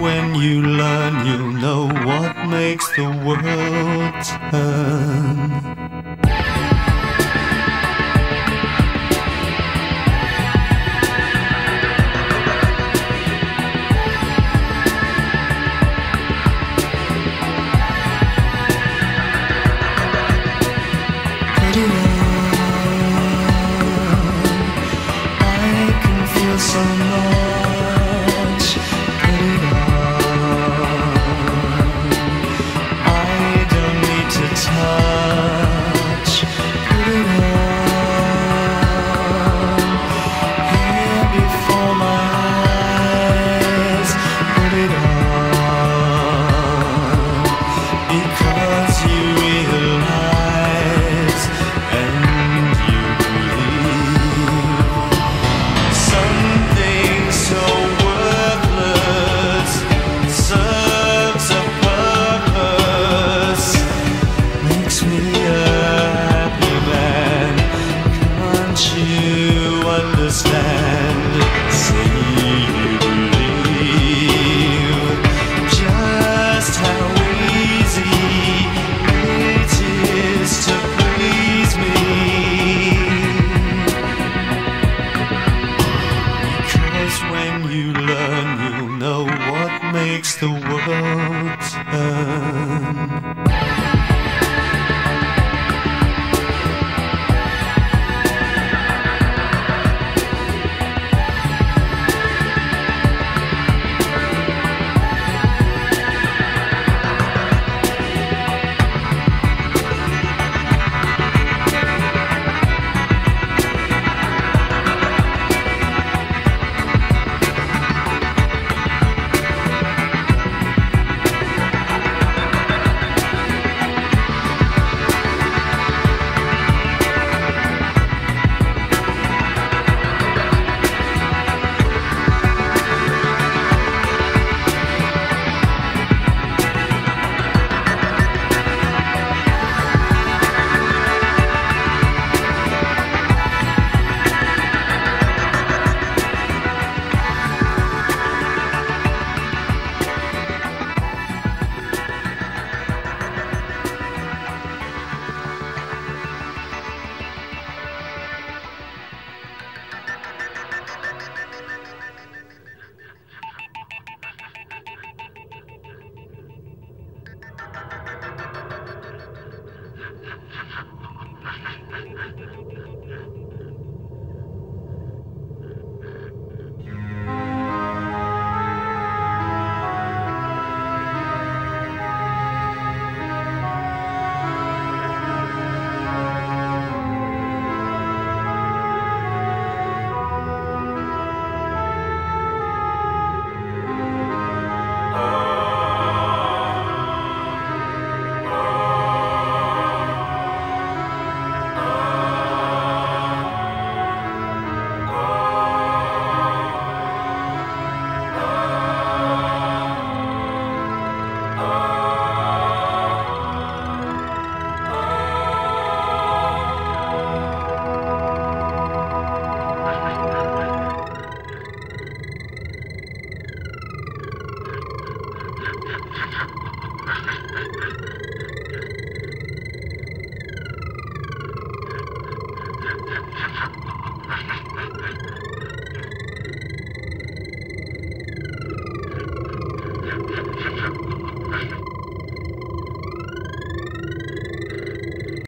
When you learn, you'll know what makes the world turn. Pretty time. Thank you.